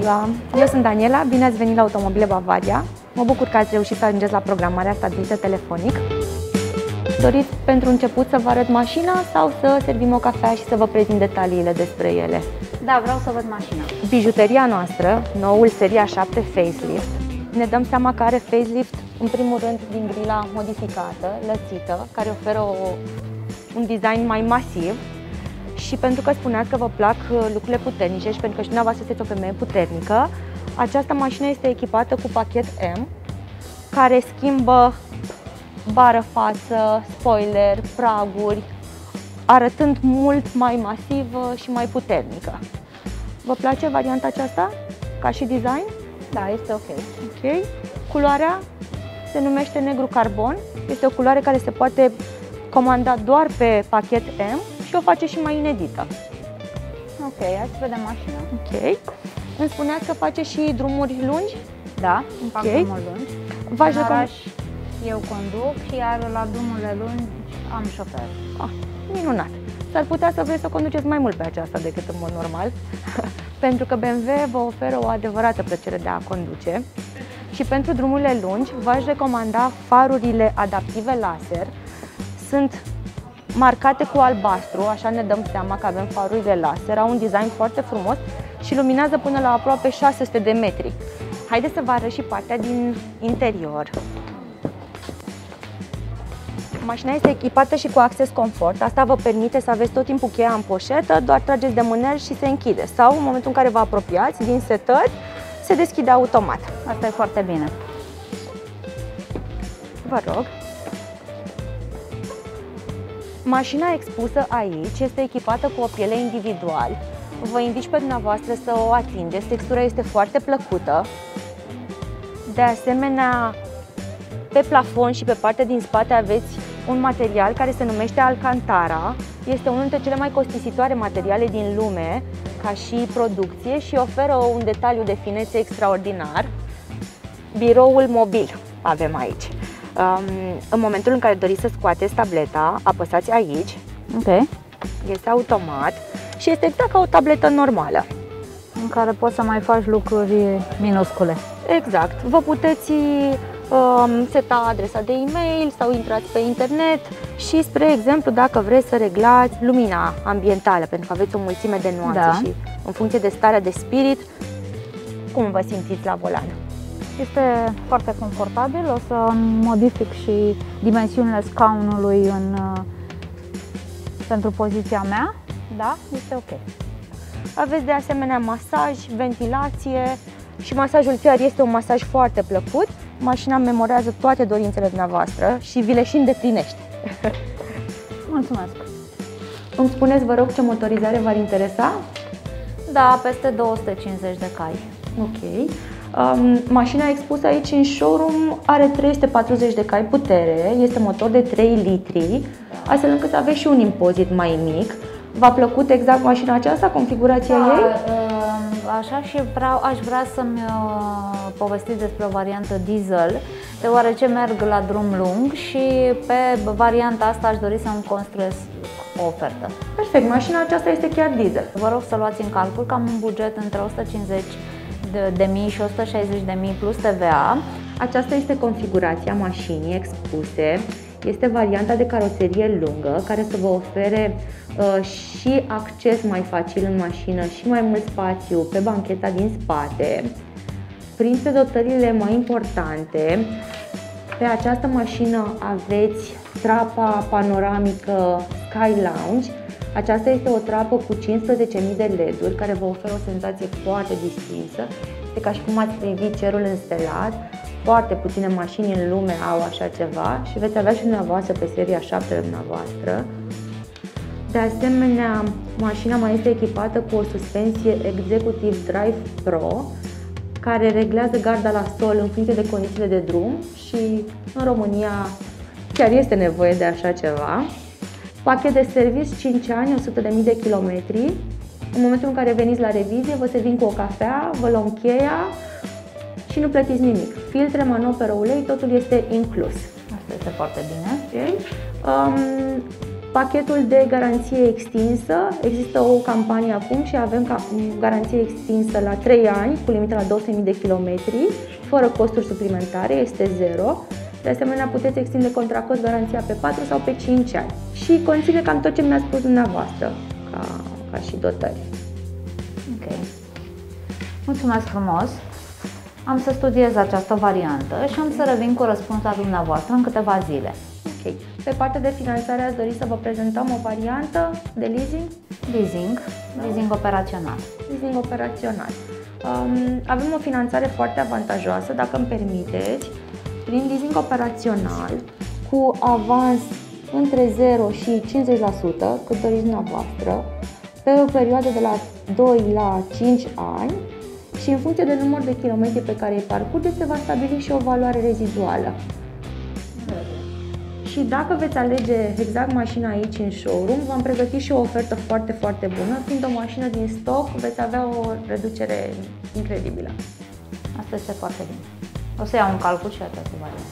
ziua! Eu sunt Daniela, bine ați venit la Automobile Bavaria. Mă bucur că ați reușit să ajungeți la programarea stabilită telefonic. Doriți pentru început să vă arăt mașina sau să servim o cafea și să vă prezint detaliile despre ele? Da, vreau să văd mașina. Bijuteria noastră, noul seria 7 facelift, ne dăm seama că are facelift în primul rând din grila modificată, lățită, care oferă o, un design mai masiv, și pentru că spuneați că vă plac uh, lucrurile puternice și pentru că și dumneavoastră sunteți o femeie puternică, această mașină este echipată cu pachet M, care schimbă bară față, spoiler, praguri, arătând mult mai masivă și mai puternică. Vă place varianta aceasta ca și design? Da, este ok. Ok. Culoarea se numește negru carbon. Este o culoare care se poate comanda doar pe pachet M și o face și mai inedită. Ok, hai să vedem mașina. Ok. Îmi spuneați că face și drumuri lungi? Da, îmi fac Ok. drumuri lungi. V-aș În recom- oraș eu conduc, iar la drumurile lungi am șofer. Ah, minunat! S-ar putea să vreți să conduceți mai mult pe aceasta decât în mod normal, pentru că BMW vă oferă o adevărată plăcere de a conduce și pentru drumurile lungi v-aș recomanda farurile adaptive laser. Sunt marcate cu albastru, așa ne dăm seama că avem farurile laser, au un design foarte frumos și luminează până la aproape 600 de metri. Haideți să vă arăt și partea din interior. Mașina este echipată și cu Access Comfort. Asta vă permite să aveți tot timpul cheia în poșetă, doar trageți de mânel și se închide. Sau în momentul în care vă apropiați din setări, se deschide automat. Asta e foarte bine. Vă rog. Mașina expusă aici este echipată cu o piele individual. Vă invit și pe dumneavoastră să o atingeți. Textura este foarte plăcută. De asemenea, pe plafon și pe partea din spate aveți un material care se numește Alcantara. Este unul dintre cele mai costisitoare materiale din lume ca și producție și oferă un detaliu de finețe extraordinar. Biroul mobil avem aici. Um, în momentul în care doriți să scoateți tableta, apăsați aici, Ok. este automat și este exact ca o tabletă normală. În care poți să mai faci lucruri minuscule. Exact. Vă puteți um, seta adresa de e-mail sau intrați pe internet și, spre exemplu, dacă vreți să reglați lumina ambientală, pentru că aveți o mulțime de nuanțe Da. și în funcție de starea de spirit, cum vă simțiți la volan. Este foarte confortabil, o să modific și dimensiunile scaunului în, uh, pentru poziția mea. Da, este ok. Aveți de asemenea masaj, ventilație și masajul chiar este un masaj foarte plăcut. Mașina memorează toate dorințele dumneavoastră și vi le și îndeplinește. Mulțumesc. Îmi spuneți, vă rog, ce motorizare v-ar interesa? Da, peste 250 de cai. Ok. Um, mașina expusă aici în showroom are 340 de cai putere, este motor de 3 litri, astfel încât să aveți și un impozit mai mic. V-a plăcut exact mașina aceasta, configurația ei? uh, Așa și vreau, aș vrea să-mi uh, povestiți despre o variantă diesel, deoarece merg la drum lung și pe varianta asta aș dori să-mi construiesc o ofertă. Perfect, mașina aceasta este chiar diesel. Vă rog să luați în calcul că am un buget între 150 de, de mii și 160 de mii plus TVA. Aceasta este configurația mașinii expuse. Este varianta de caroserie lungă care să vă ofere uh, și acces mai facil în mașină și mai mult spațiu pe bancheta din spate. Printre dotările mai importante, pe această mașină aveți trapa panoramică Sky Lounge. Aceasta este o trapă cu 15.000 de LED-uri care vă oferă o senzație foarte distinsă. Este ca și cum ați privi cerul înstelat. Foarte puține mașini în lume au așa ceva și veți avea și dumneavoastră pe seria 7 de dumneavoastră. De asemenea, mașina mai este echipată cu o suspensie Executive Drive Pro care reglează garda la sol în funcție de condițiile de drum și în România chiar este nevoie de așa ceva. Pachet de service 5 ani, 100.000 de kilometri. În momentul în care veniți la revizie, vă servim cu o cafea, vă luăm cheia și nu plătiți nimic. Filtre, manoperă, ulei, totul este inclus. Asta este foarte bine. Ok? Um, Pachetul de garanție extinsă, există o campanie acum și avem ca garanție extinsă la 3 ani, cu limită la 200.000 de kilometri, fără costuri suplimentare, este zero. De asemenea, puteți extinde contra cost garanția pe 4 sau pe 5 ani. Și conține cam tot ce mi-a spus dumneavoastră, ca, ca și dotări. Ok. Mulțumesc frumos! Am să studiez această variantă și am să revin cu răspuns la dumneavoastră în câteva zile. Ok. Pe partea de finanțare ați dori să vă prezentăm o variantă de leasing? Leasing, leasing operațional. Leasing operațional. Um, avem o finanțare foarte avantajoasă, dacă îmi permiteți, prin leasing operațional, cu avans între 0 și 50%, cât doriți dumneavoastră, pe o perioadă de la 2 la 5 ani și în funcție de număr de kilometri pe care îi parcurge, se va stabili și o valoare reziduală. Și dacă veți alege exact mașina aici în showroom, v-am pregătit și o ofertă foarte, foarte bună. Fiind o mașină din stoc, veți avea o reducere incredibilă. Asta este foarte bine. O să iau un calcul și această variantă.